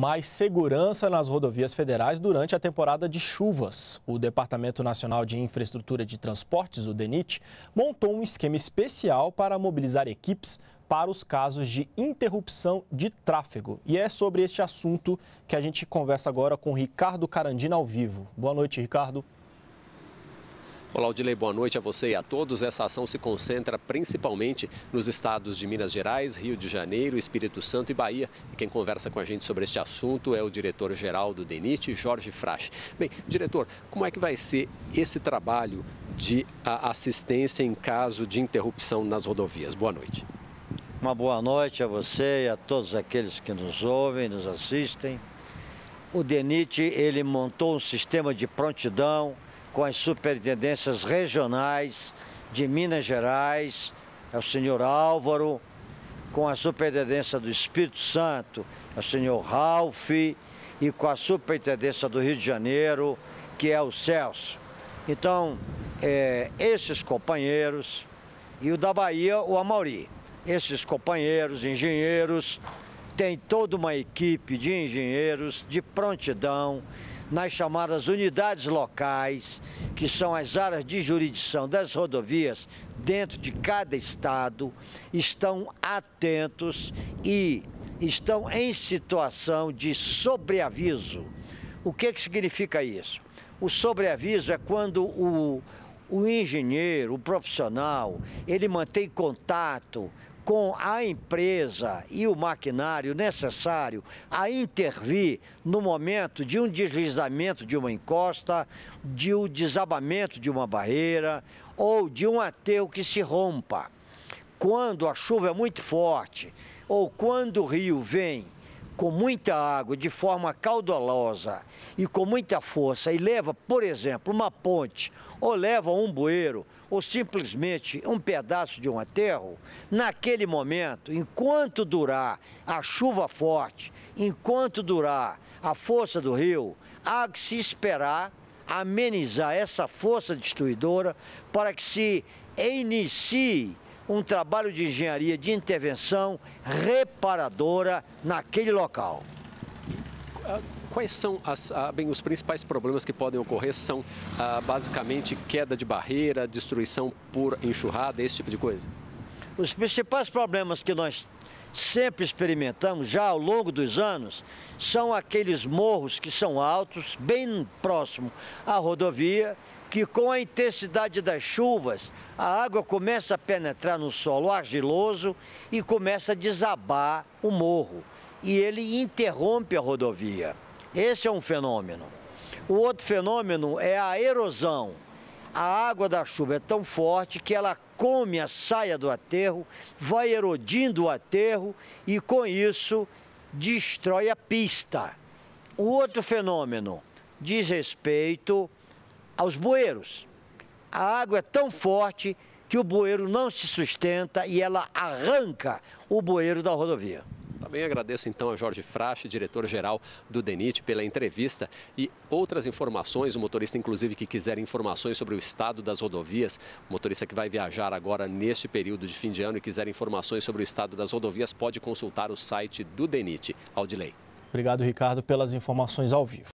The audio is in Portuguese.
mais segurança nas rodovias federais durante a temporada de chuvas. O Departamento Nacional de Infraestrutura de Transportes, o DENIT, montou um esquema especial para mobilizar equipes para os casos de interrupção de tráfego. E é sobre este assunto que a gente conversa agora com Ricardo Carandina ao vivo. Boa noite, Ricardo. Olá, Odilei, boa noite a você e a todos. Essa ação se concentra principalmente nos estados de Minas Gerais, Rio de Janeiro, Espírito Santo e Bahia. E quem conversa com a gente sobre este assunto é o diretor-geral do DENIT, Jorge Frasch. Bem, diretor, como é que vai ser esse trabalho de assistência em caso de interrupção nas rodovias? Boa noite. Uma boa noite a você e a todos aqueles que nos ouvem, nos assistem. O DENIT, ele montou um sistema de prontidão com as superintendências regionais de Minas Gerais, é o senhor Álvaro, com a superintendência do Espírito Santo, é o senhor Ralph, e com a superintendência do Rio de Janeiro, que é o Celso. Então, é, esses companheiros, e o da Bahia, o Amauri, esses companheiros, engenheiros, tem toda uma equipe de engenheiros de prontidão, nas chamadas unidades locais, que são as áreas de jurisdição das rodovias dentro de cada estado, estão atentos e estão em situação de sobreaviso. O que, que significa isso? O sobreaviso é quando o, o engenheiro, o profissional, ele mantém contato com a empresa e o maquinário necessário a intervir no momento de um deslizamento de uma encosta, de um desabamento de uma barreira ou de um aterro que se rompa. Quando a chuva é muito forte ou quando o rio vem com muita água, de forma caudalosa e com muita força, e leva, por exemplo, uma ponte, ou leva um bueiro, ou simplesmente um pedaço de um aterro, naquele momento, enquanto durar a chuva forte, enquanto durar a força do rio, há que se esperar amenizar essa força destruidora para que se inicie um trabalho de engenharia de intervenção reparadora naquele local. Quais são as, ah, bem, os principais problemas que podem ocorrer? São ah, basicamente queda de barreira, destruição por enxurrada, esse tipo de coisa? Os principais problemas que nós sempre experimentamos já ao longo dos anos são aqueles morros que são altos, bem próximo à rodovia que com a intensidade das chuvas, a água começa a penetrar no solo argiloso e começa a desabar o morro. E ele interrompe a rodovia. Esse é um fenômeno. O outro fenômeno é a erosão. A água da chuva é tão forte que ela come a saia do aterro, vai erodindo o aterro e com isso destrói a pista. O outro fenômeno diz respeito aos bueiros. A água é tão forte que o bueiro não se sustenta e ela arranca o bueiro da rodovia. Também agradeço então a Jorge Frache, diretor-geral do DENIT, pela entrevista e outras informações. O motorista, inclusive, que quiser informações sobre o estado das rodovias, o motorista que vai viajar agora neste período de fim de ano e quiser informações sobre o estado das rodovias, pode consultar o site do DENIT. Aldilei. Obrigado, Ricardo, pelas informações ao vivo.